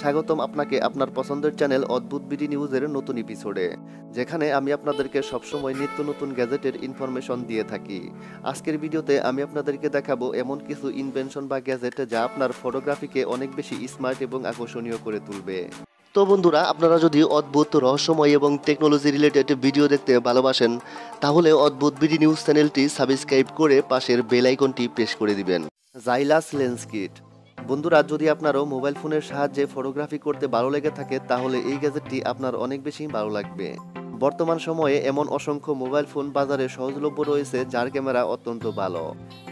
স্বাগতম আপনাকে আপনার পছন্দের চ্যানেল অদ্ভুত বিডি নিউজের নতুন এপিসোডে যেখানে আমি আপনাদেরকে সবসময় নিত্য নতুন গ্যাজেটের ইনফরমেশন দিয়ে থাকি। আজকের ভিডিওতে আমি আপনাদেরকে দেখাবো এমন কিছু ইনভেনশন বা গ্যাজেট যা আপনার ফটোগ্রাফিকে অনেক বেশি স্মার্ট এবং আকর্ষণীয় করে তুলবে। তো বন্ধুরা, আপনারা যদি অদ্ভুত, রহস্যময় এবং টেকনোলজি রিলেটেড ভিডিও দেখতে ভালোবাসেন, তাহলে অদ্ভুত বিডি নিউজ চ্যানেলটি সাবস্ক্রাইব করে পাশের বেল আইকনটি প্রেস করে দিবেন। জাইলাস লেন্স কিট বন্ধুরা, যদি আপনারও মোবাইল ফোনের সাহায্যে ফটোগ্রাফি করতে ভালো লেগে থাকে, তাহলে এই গ্যাজেটটি আপনার অনেক বেশি ভালো লাগবে। বর্তমান সময়ে এমন অসংখ্য মোবাইল ফোন বাজারে সহজলভ্য রয়েছে, যার ক্যামেরা অত্যন্ত ভালো।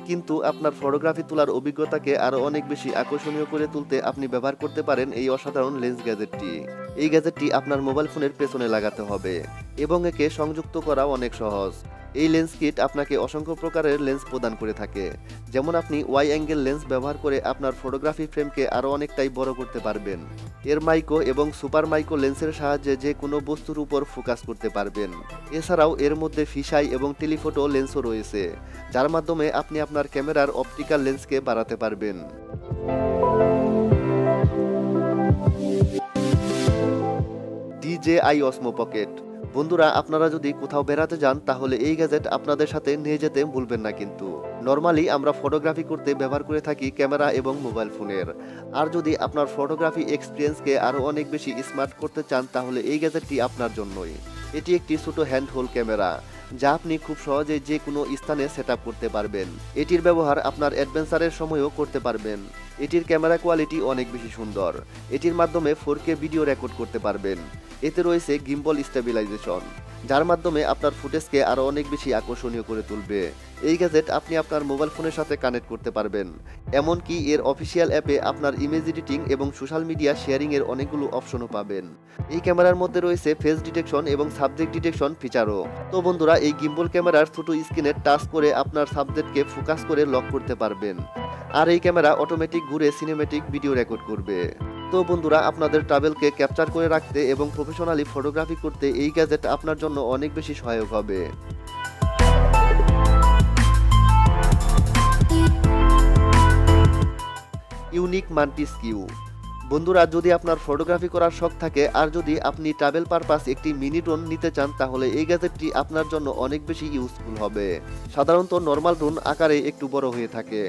কিন্তু আপনার ফটোগ্রাফি তোলার অভিজ্ঞতাকে আরও অনেক বেশি আকর্ষণীয় করে তুলতে আপনি ব্যবহার করতে পারেন এই অসাধারণ লেন্স গ্যাজেটটি। এই গ্যাজেটটি আপনার মোবাইল ফোনের পেছনে লাগাতে হবে এবং একে সংযুক্ত করা অনেক সহজ। এই লেন্স কিট আপনাকে অসংখ্য প্রকারের লেন্স প্রদান করে থাকে। যেমন আপনি ওয়াই অ্যাঙ্গেল লেন্স ব্যবহার করে আপনার ফটোগ্রাফি ফ্রেমকে আরও অনেকটাই বড় করতে পারবেন। এর মাইক্রো এবং সুপার মাইক্রো লেন্সের সাহায্যে যে কোনো বস্তুর উপর ফোকাস করতে পারবেন। এছাড়াও এর মধ্যে ফিসাই এবং টেলিফোটো লেন্সও রয়েছে, যার মাধ্যমে আপনি আপনার ক্যামেরার অপটিক্যাল লেন্সকে বাড়াতে পারবেন। ডিজেআই অসমো পকেট বন্ধুরা, আপনারা যদি কোথাও বেড়াতে যান, তাহলে এই গ্যাজেট আপনাদের সাথে নিয়ে যেতে ভুলবেন না কিন্তু। নর্মালি আমরা ফটোগ্রাফি করতে ব্যবহার করে থাকি ক্যামেরা এবং মোবাইল ফোনের। আর যদি আপনার ফটোগ্রাফি এক্সপিরিয়েন্সকে আরও অনেক বেশি স্মার্ট করতে চান, তাহলে এই গ্যাজেটটি আপনার জন্যই। এটি একটি ছোট হ্যান্ড হোল্ড ক্যামেরা, যা আপনি খুব সহজেই যে কোনো স্থানে সেট করতে পারবেন। এটির ব্যবহার আপনার অ্যাডভেঞ্চারের সময়ও করতে পারবেন। এটির ক্যামেরা কোয়ালিটি অনেক বেশি সুন্দর। এটির মাধ্যমে ফোর ভিডিও রেকর্ড করতে পারবেন। এতে রয়েছে গিম্বল স্টেবিলাইজেশন, যার মাধ্যমে আপনার ফুটেজকে আরও অনেক বেশি আকর্ষণীয় করে তুলবে। এই গ্যাজেট আপনি আপনার মোবাইল ফোনের সাথে কানেক্ট করতে পারবেন, এমনকি এর অফিসিয়াল অ্যাপে আপনার ইমেজ এডিটিং এবং সোশ্যাল মিডিয়া শেয়ারিংয়ের অনেকগুলো অপশনও পাবেন। এই ক্যামেরার মধ্যে রয়েছে ফেস ডিটেকশন এবং সাবজেক্ট ডিটেকশন ফিচারও। তো বন্ধুরা, এই গিম্বল ক্যামেরার ছোট স্ক্রিনে টাচ করে আপনার সাবজেক্টকে ফোকাস করে লক করতে পারবেন। আর এই ক্যামেরা অটোমেটিক ঘুরে সিনেমেটিক ভিডিও রেকর্ড করবে। তো বন্ধুরা, আপনাদের ট্রাভেলকে ক্যাপচার করে রাখতে এবং প্রফেশনালি ফটোগ্রাফি করতে এই গ্যাজেট আপনার জন্য অনেক বেশি সহায়ক হবে। ইউনিক মান্টি স্কিউ। বন্ধুরা, যদি আপনার ফটোগ্রাফি করার শখ থাকে, আর যদি আপনি ট্রাভেল পারপাস একটি মিনি ড্রোন নিতে চান, তাহলে এই গ্যাজেটটি আপনার জন্য অনেক বেশি ইউজফুল হবে। সাধারণত নর্মাল ড্রোন আকারে একটু বড় হয়ে থাকে,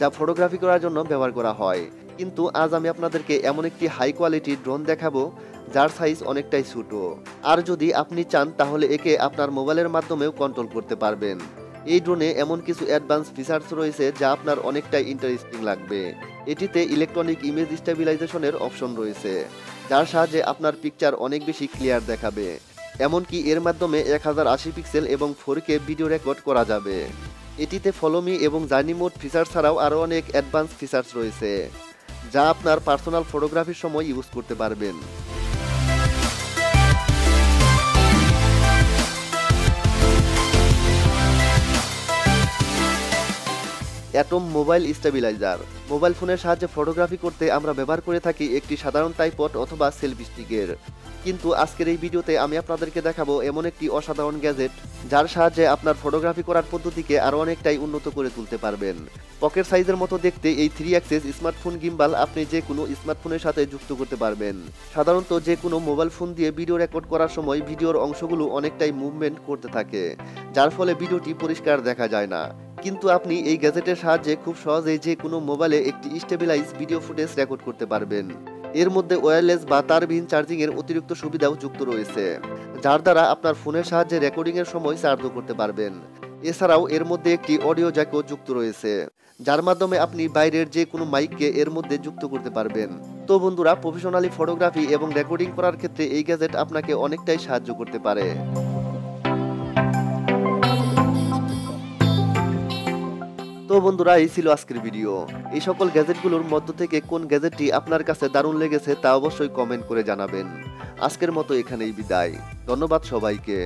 যা ফটোগ্রাফি করার জন্য ব্যবহার করা হয়। কিন্তু আজ আমি আপনাদেরকে এমন একটি হাই কোয়ালিটি ড্রোন দেখাবো, যার সাইজ অনেকটাই ছোট। আর যদি আপনি চান, তাহলে একে আপনার মোবাইলের মাধ্যমেও কন্ট্রোল করতে পারবেন। এই ড্রোনে এমন কিছু অ্যাডভান্স ফিচার্স রয়েছে, যা আপনার অনেকটাই ইন্টারেস্টিং লাগবে। এটিতে ইলেকট্রনিক ইমেজ স্টেবিলাইজেশনের অপশন রয়েছে, যার সাহায্যে আপনার পিকচার অনেক বেশি ক্লিয়ার দেখাবে। এমনকি এর মাধ্যমে এক হাজার আশি পিক্সেল এবং ফোর কে ভিডিও রেকর্ড করা যাবে। এটিতে ফলোমি এবং জার্নি মোড ফিচার ছাড়াও আরও অনেক অ্যাডভান্স ফিচার্স রয়েছে। যা আপনার পার্সোনাল ফটোগ্রাফির সময় ইউজ করতে পারবেন। Atom mobile stabiliser. মোবাইল ফোনের সাহায্যে ফটোগ্রাফি করতে আমরা ব্যবহার করে থাকি একটি সাধারণ টাইপট অথবা সেলফি স্টিকের। কিন্তু আজকের এই ভিডিওতে আমি আপনাদেরকে দেখাবো এমন একটি অসাধারণ গ্যাজেট, যার সাহায্যে আপনার ফটোগ্রাফি করার পদ্ধতিকে আরও অনেকটাই উন্নত করে তুলতে পারবেন। পকেট সাইজের মতো দেখতে এই থ্রি অ্যাক্সেস স্মার্টফোন গিম্বাল আপনি যে কোনো স্মার্টফোনের সাথে যুক্ত করতে পারবেন। সাধারণত যে কোনো মোবাইল ফোন দিয়ে ভিডিও রেকর্ড করার সময় ভিডিওর অংশগুলো অনেকটাই মুভমেন্ট করতে থাকে, যার ফলে ভিডিওটি পরিষ্কার দেখা যায় না। কিন্তু আপনি এই গ্যাজেটের সাহায্যে খুব সহজেই যে কোনো মোবাইলে একটি স্টেবিলাইজ ভিডিও ফুটেজ রেকর্ড করতে পারবেন। এর মধ্যে ওয়্যারলেস বা তারবিহীন চার্জিং এর অতিরিক্ত সুবিধাও যুক্ত রয়েছে, যার দ্বারা আপনার ফোনের সাহায্যে রেকর্ডিং এর সময় চার্জও করতে পারবেন। এছাড়াও এর মধ্যে একটি অডিও জ্যাকও যুক্ত রয়েছে, যার মাধ্যমে আপনি বাইরের যে কোনো মাইককে এর মধ্যে যুক্ত করতে পারবেন। তো বন্ধুরা প্রফেশনালি ফটোগ্রাফি এবং রেকর্ডিং করার ক্ষেত্রে এই গ্যাজেট আপনাকে অনেকটাই সাহায্য করতে পারে। বন্ধুরা, এই ছিল আজকের ভিডিও। এই সকল গ্যাজেটগুলোর মধ্য থেকে কোন গ্যাজেটটি আপনার কাছে দারুণ লেগেছে তা অবশ্যই কমেন্ট করে জানাবেন। আজকের মতো এখানেই বিদায়। ধন্যবাদ সবাইকে।